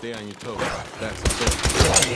Stay on your toes. That's the.